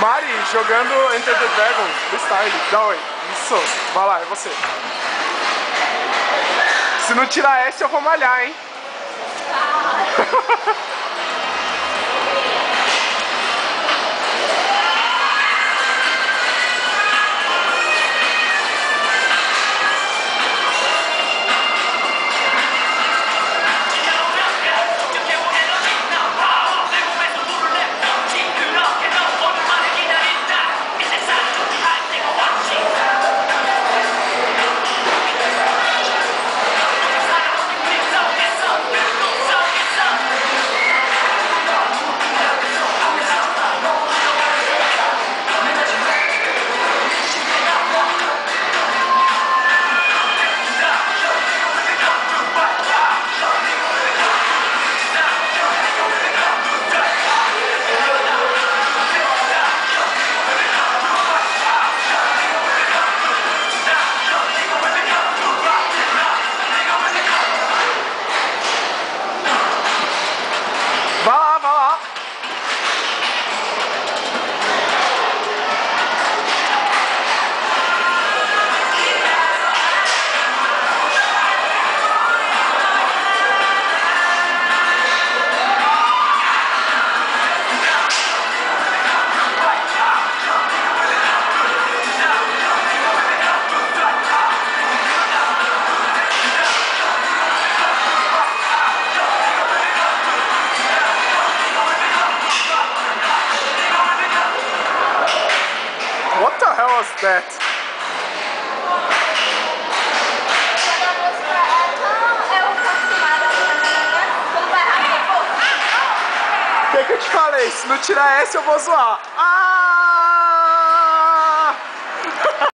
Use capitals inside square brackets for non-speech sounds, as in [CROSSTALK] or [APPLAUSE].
Mari jogando Enter the Dragon, freestyle. Dá oi. Isso. Vai lá, é você. Se não tirar essa, eu vou malhar, hein? [LAUGHS] O que, que eu te falei? Se não tirar essa, eu vou zoar. Ah!